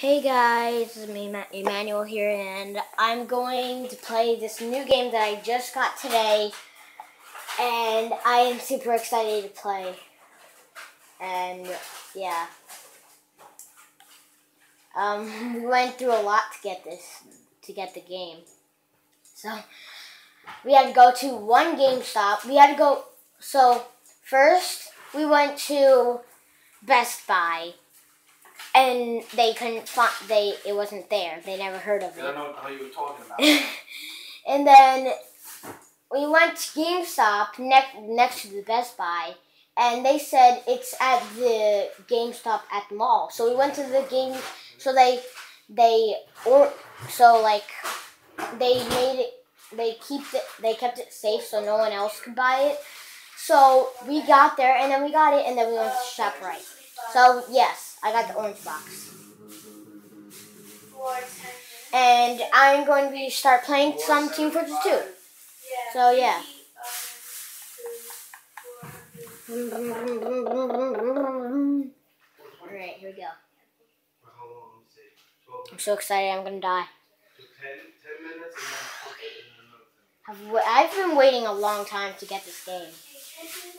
Hey guys, this is me, Emmanuel here, and I'm going to play this new game that I just got today, and I am super excited to play. And yeah, um, we went through a lot to get this, to get the game. So we had to go to one GameStop. We had to go. So first, we went to Best Buy and they couldn't find they it wasn't there. They never heard of it. I don't know how you were talking about. and then we went to GameStop next next to the Best Buy, and they said it's at the GameStop at the mall. So we went to the game. So they they or so like they made it. They keep it. They kept it safe so no one else could buy it. So we got there, and then we got it, and then we went to ShopRite. So yes. I got the orange box. And I'm going to start playing some Team Fortress 2. So yeah. Alright, here we go. I'm so excited I'm gonna die. I've been waiting a long time to get this game.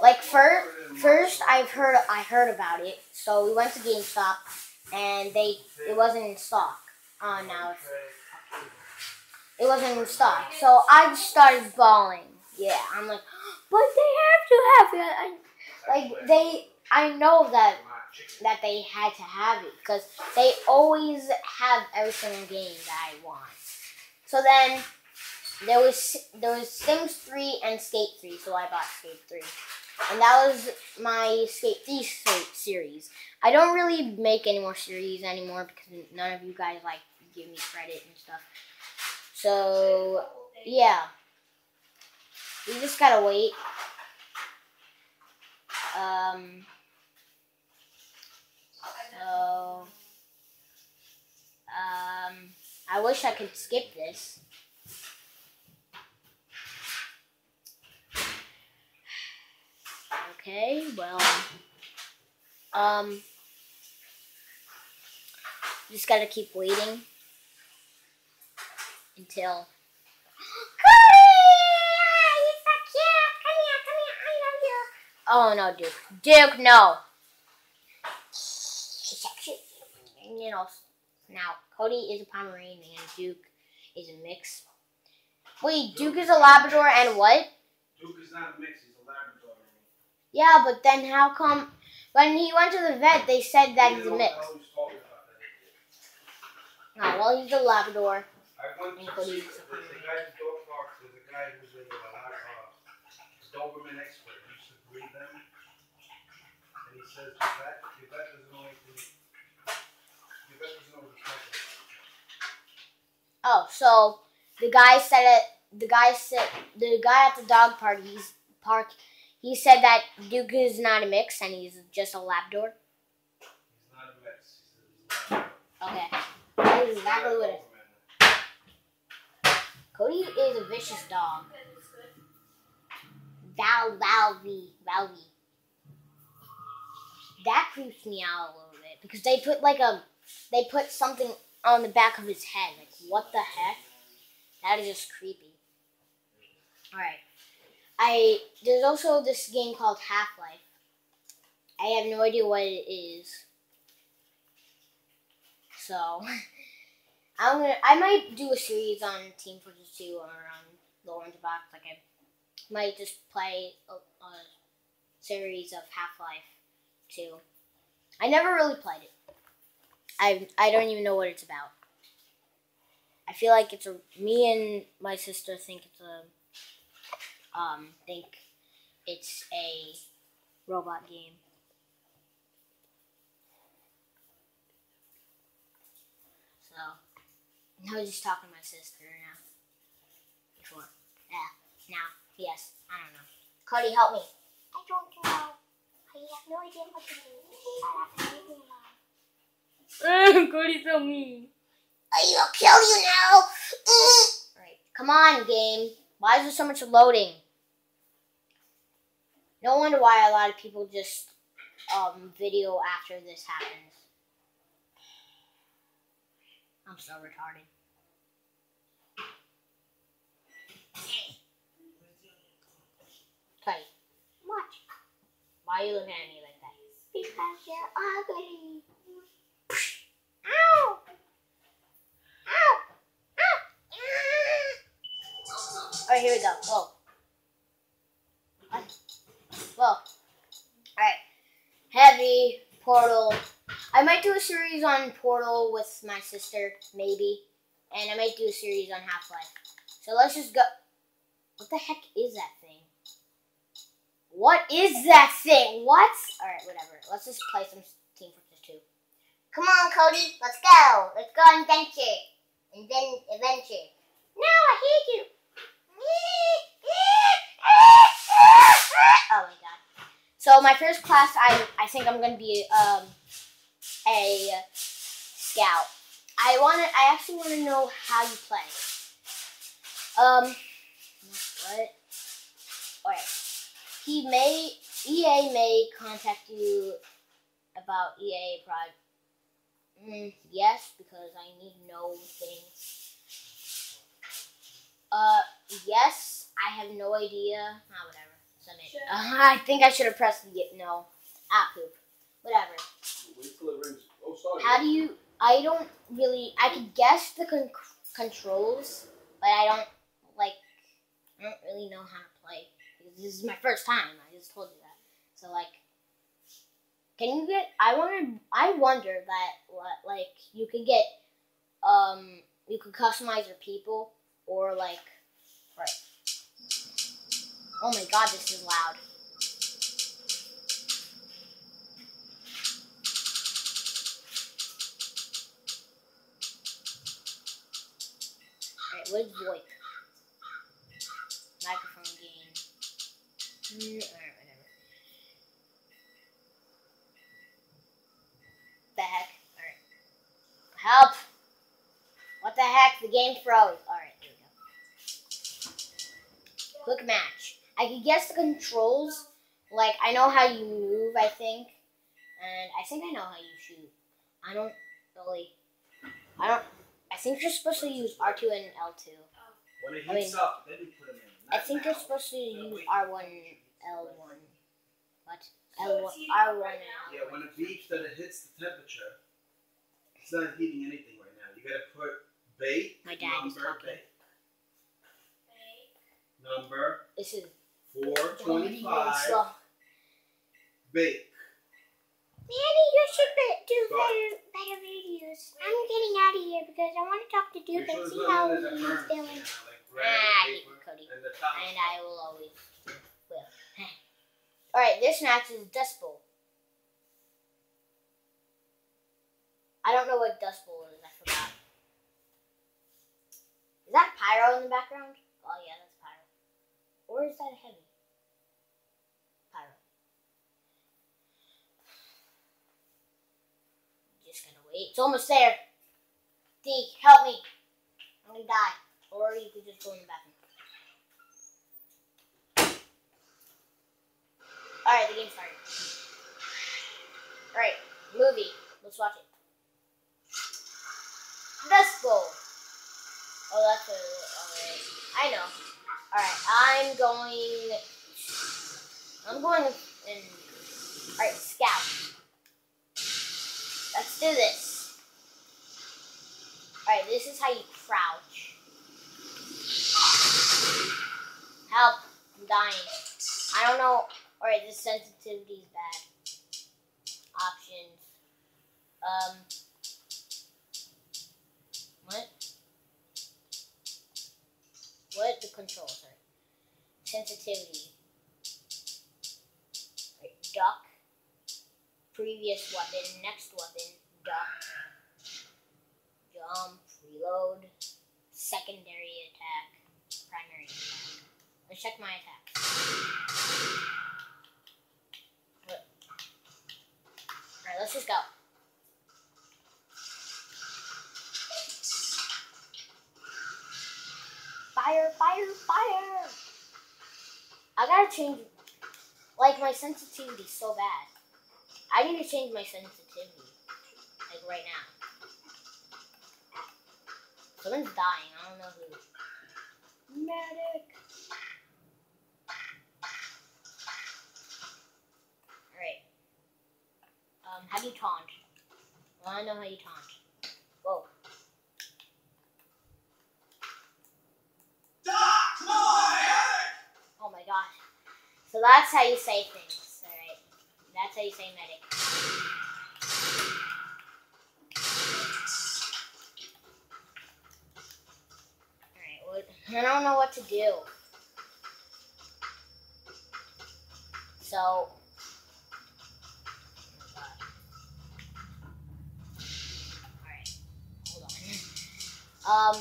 Like first, first I've heard I heard about it, so we went to GameStop, and they it wasn't in stock. Oh, now it wasn't in stock. So I started bawling. Yeah, I'm like, but they have to have it. I, like they, I know that that they had to have it because they always have every single game that I want. So then there was there was Sims 3 and Skate 3, so I bought Skate 3. And that was my Skate 3 series. I don't really make any more series anymore because none of you guys like give me credit and stuff. So yeah. We just gotta wait. Um so um I wish I could skip this. Okay, well, um, just gotta keep waiting until. Cody. Come here, come here, I am here. Oh no, Duke. Duke, no. You know, now Cody is a Pomeranian and Duke is a mix. Wait, Duke is a Labrador and what? Duke is not a mix. Yeah, but then how come when he went to the vet they said that he's a mix? Oh, well, he's a Labrador. I went to see, there's a guy in dog park, there's a guy who's a uh, Doberman expert. He used to breed them. And he says the vet, the vet doesn't know anything. The vet doesn't know what he's talking about. Oh, so the guy said it, the guy said, the guy at the dog parties, park, he said that Duke is not a mix and he's just a Labrador. He's not a mix. He's a okay. That is exactly what it is. Cody is a vicious dog. Val Valvy Valvy. That creeps me out a little bit because they put like a they put something on the back of his head. Like what the heck? That is just creepy. Alright. I there's also this game called Half Life. I have no idea what it is. So I'm gonna I might do a series on Team Fortress 2 or on the Orange Box. Like I might just play a, a series of Half Life 2. I never really played it. I I don't even know what it's about. I feel like it's a me and my sister think it's a um, think it's a robot game. So, I was just talking to my sister now. Before. Yeah. Now. Yes. I don't know. Cody, help me. I don't know. I have no idea what to do. I have to Cody's so mean. I will kill you now. Alright. Come on, game. Why is there so much loading? No wonder why a lot of people just um, video after this happens. I'm so retarded. Cuddy, Watch. why are you looking at me like that? Because you're ugly. Ow! Ow! Ow! Alright, here we go. What? Whoa. Alright. Heavy, Portal. I might do a series on Portal with my sister, maybe. And I might do a series on Half Life. So let's just go. What the heck is that thing? What is that thing? What? Alright, whatever. Let's just play some Team Fortress 2. Come on, Cody. Let's go. Let's go on adventure. And then adventure. No, I hate you. Oh my god. So my first class, I I think I'm gonna be um a scout. I wanna. I actually want to know how you play. Um, what? Alright. He may EA may contact you about EA prod. Mm, yes, because I need to know things. Uh, yes, I have no idea. Ah, whatever. Submit. Uh, I think I should have pressed the no. Ah, poop. Whatever. Oh, sorry. How do you? I don't really. I could guess the con- controls, but I don't like. I don't really know how to play. This is my first time. I just told you that. So like, can you get? I want to. I wonder that what like you could get. Um, you could customize your people or like. Right. Oh my god, this is loud. Alright, where's VoIP? Microphone gain. Mm, alright, whatever. The heck? Alright. Help! What the heck? The game froze. Alright, here we go. Quick match. I could guess the controls. Like, I know how you move, I think. And I think I know how you shoot. I don't really. I don't. I think you're supposed to use R2 and L2. When it I heats mean, up, then you put them in. I think now. you're supposed to No, use wait. R1, L1. What? L1, R1 and L1. Yeah, when it beeps that it hits the temperature, it's not heating anything right now. You gotta put bait, My dad is number, talking. bait. Number This is four going really twenty-five, slow. bait. Manny, you should do better, better videos. I'm getting out of here because I want to talk to Duke and see how he's doing. you know, like red Ah, I hate paper Cody. and the top. And I will always will. Alright, this match is Dust Bowl. I don't know what Dust Bowl is, I forgot. Is that Pyro in the background? Oh yeah, that's Pyro. Or Pyro. Just gotta wait. It's almost there. Deke, help me. I'm gonna die. Or you could just go in the bathroom. Alright, the game started. Alright, movie. Let's watch it. Dust Bowl. Oh, that's a. Alright. I know. Alright, I'm going. I'm going in. Alright, Scout. Let's do this. Alright, this is how you crouch. Help. I'm dying. I don't know. Alright, the sensitivity is bad. Options. Um. Sensitivity. Right, duck. Previous weapon. Next weapon. Duck. Jump. Reload. Secondary attack. Primary attack. Let's check my attacks. Alright, let's just go. Fire, fire, fire! I gotta change. Like, my sensitivity is so bad. I need to change my sensitivity. Like, right now. Someone's dying. I don't know who. Medic. Alright. Um, how do you taunt? Well, I know how you taunt. Whoa. Oh my gosh. That's how you say things. Alright. That's how you say medic. Alright, what I don't know what to do. So. Um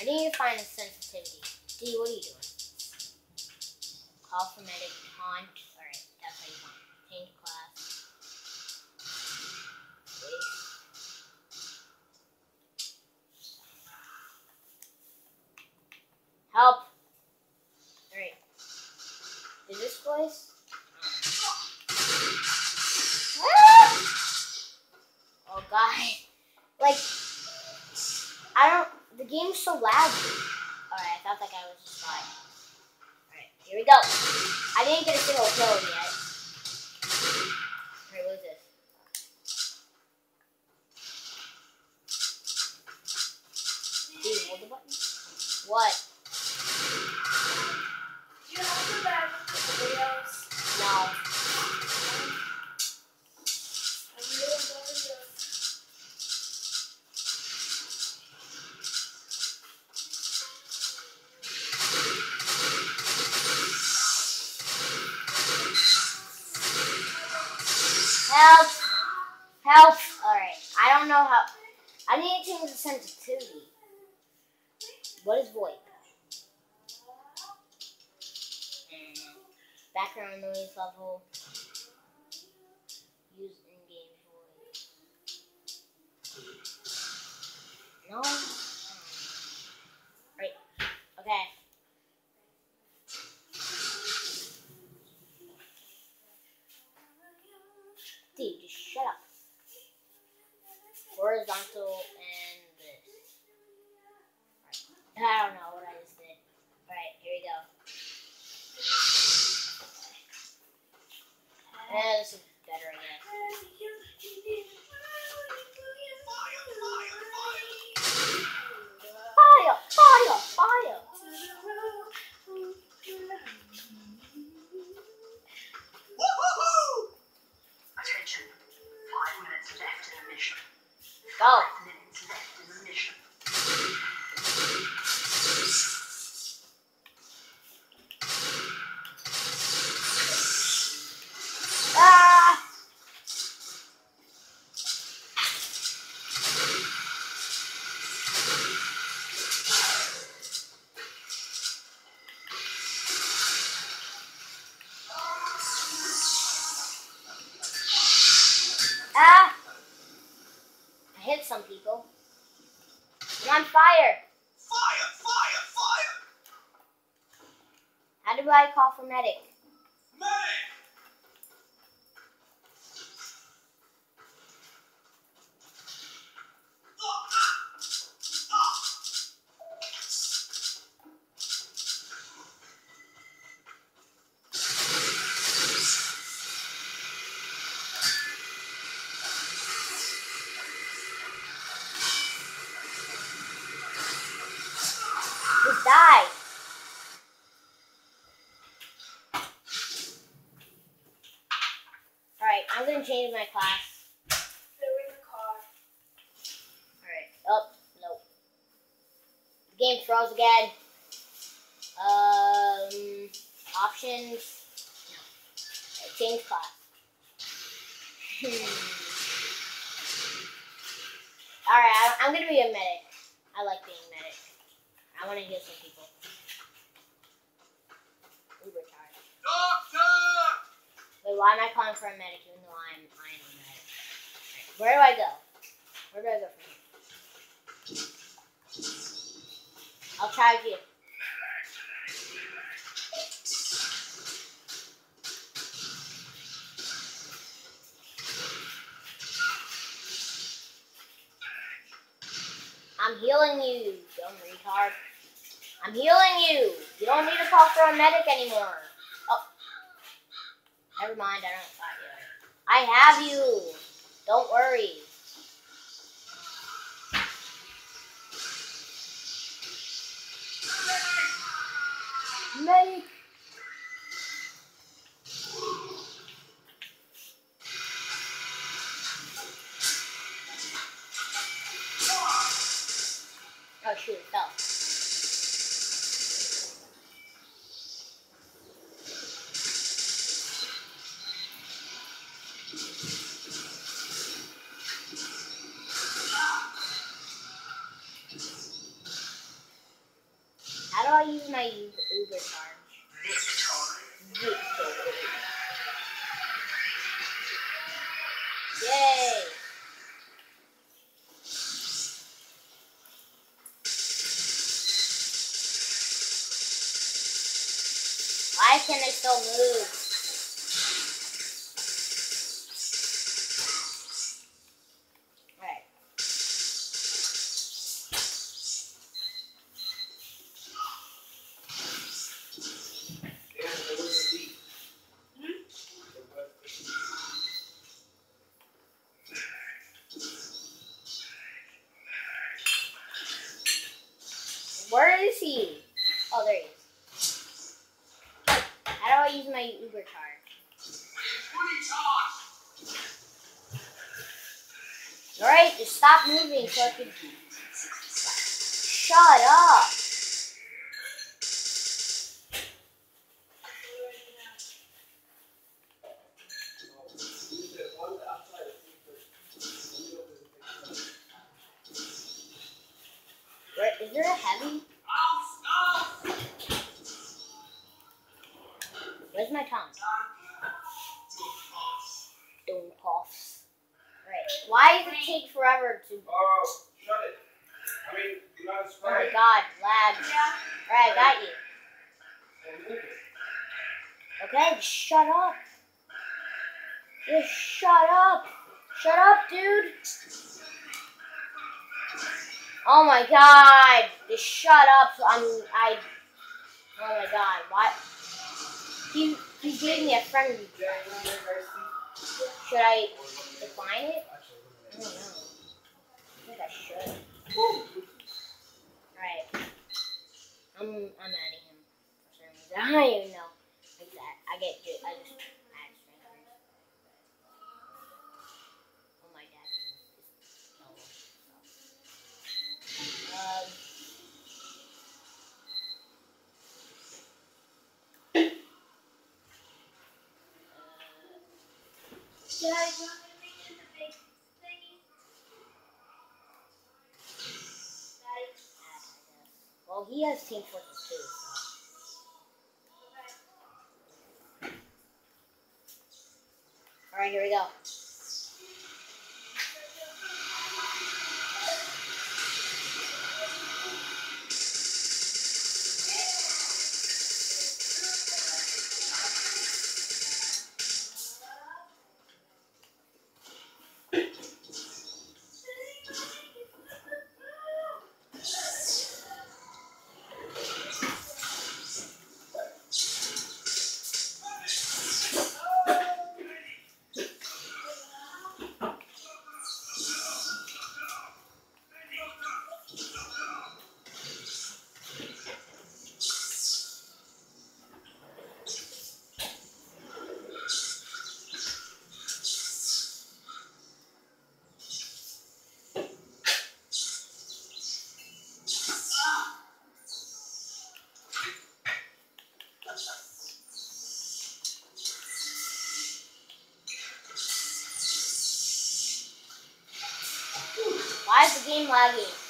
I need to find a sensitivity. D, what are you doing? Call for medic taunt. Alright, that's how you want. Change class. Help! Alright. Is this place? Ah! Oh god. Like I don't the game's so loud. Alright, I thought that guy was just fine. Here we go. I didn't get a single kill yet. Alright, what is this? Dude, hold the button. What? Horizontal and this. Right. I don't know what I just did. Alright, here we go. Eh, Go! Five minutes left in the mission. Ah! Ah! I hit some people. I'm on fire. Fire! Fire! Fire! How do I call for I'm gonna change my class. They're in the car. Alright. Oh, nope. The game froze again. Um, options. No. Alright, change class. Hmm. Alright, I- I'm gonna be a medic. I like being a medic. I wanna heal some people. Uber charge. Wait, why am I calling for a medic even though I'm I am a medic? Where do I go? Where do I go from here? I'll charge you. I'm healing you, dumb retard. I'm healing you. You don't need to call for a medic anymore. Never mind, I don't got you. I have you. Don't worry. Medic. How do I use my Uber charge? Victory. Yay! Why can I still move? Alright. Yeah, there was a leak. There was a leak. Where is he? Oh, there he is. How do I use my Uber card? Alright, just stop moving so I can. Shut up! Oh my god. Just shut up. So I'm I Oh my god. What? he he gave me a friendly request. Should I decline it? I don't know. I think I should. Alright. I'm I'm adding him for some reason. I don't even know. Like that. I get I just add strength. Oh my dad. is solo, so. Um Dad, you want me to make this a big Daddy, Well, he has Team Fortress too, so. Alright, here we go. Is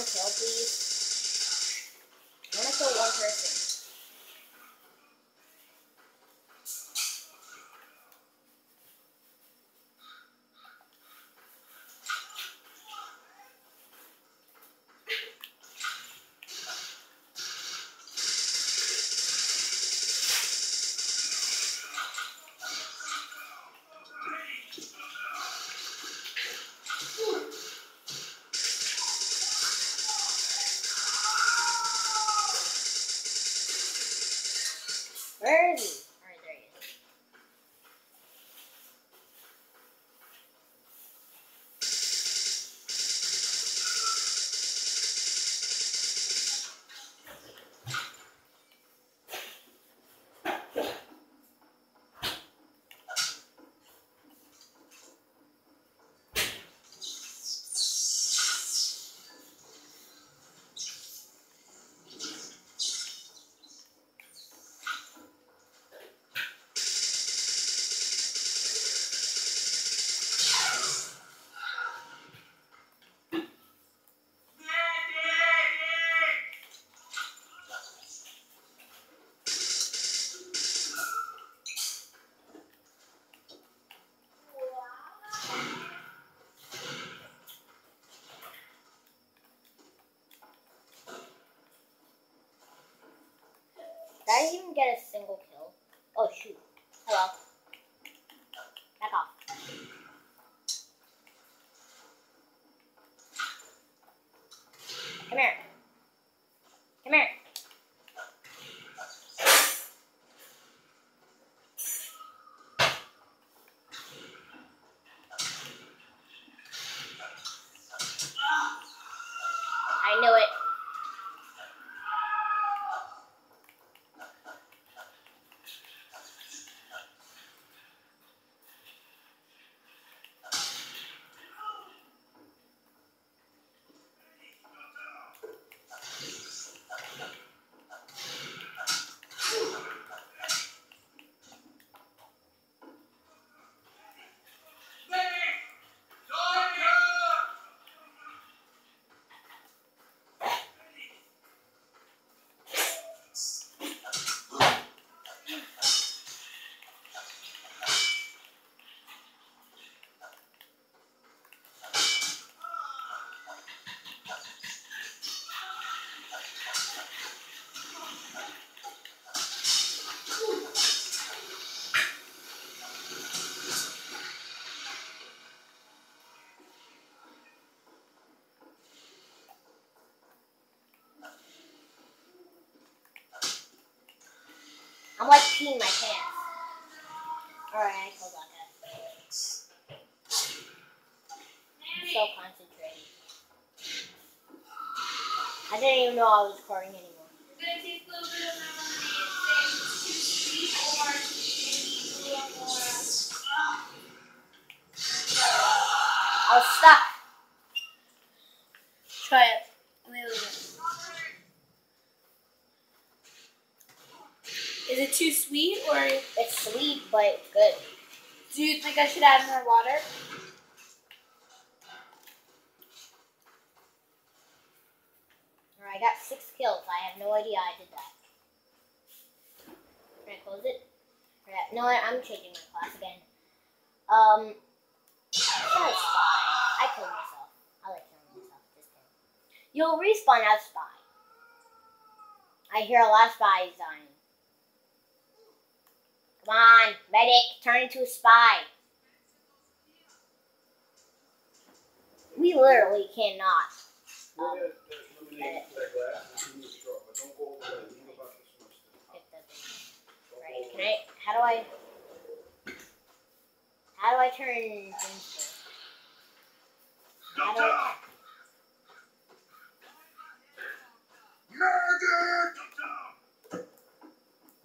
one kill, please? Did I even get a single kill? Oh shoot. Hello. Back off. Come here. Come here. I knew it. I'm like peeing my pants. Alright, I killed that. I'm so concentrated. I didn't even know I was recording anymore. I was it. Is it too sweet or It's sweet, but good. do you think I should add more water? Alright, I got six kills. I have no idea I did that. Can I close it? Alright, no, I'm changing my class again. Um, a spy. I killed myself. I like killing myself. You'll respawn as spy. I hear a lot of spies dying. Come on, medic, turn into a spy. We literally cannot. Um, Look at that lemonade, that glass, and give me a straw, but don't go over that, leave about this much. pick that thing. Don't Right, can I, how do I, how do I turn invincible? How do I, Medic!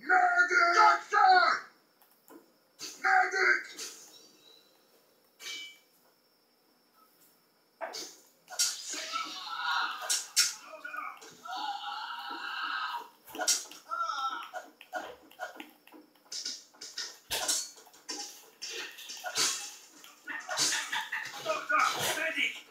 Medic! Doctor! Medic! Doctor! Medic!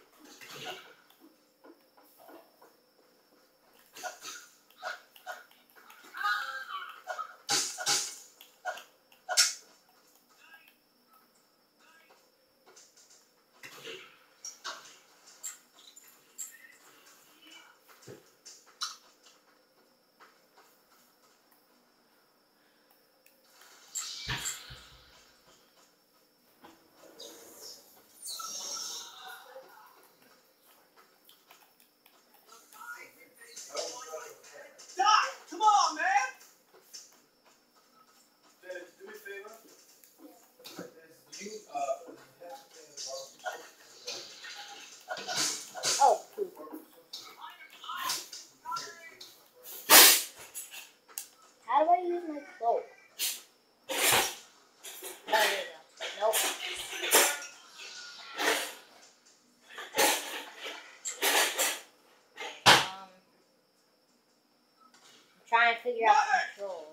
trying to figure out the controls.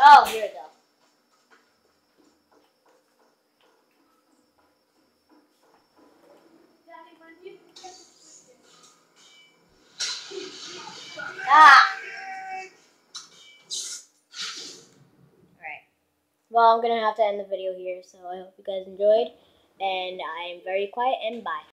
Oh, here we go. Ah! Alright. Well, I'm gonna have to end the video here, so I hope you guys enjoyed. And I am very quiet, and bye.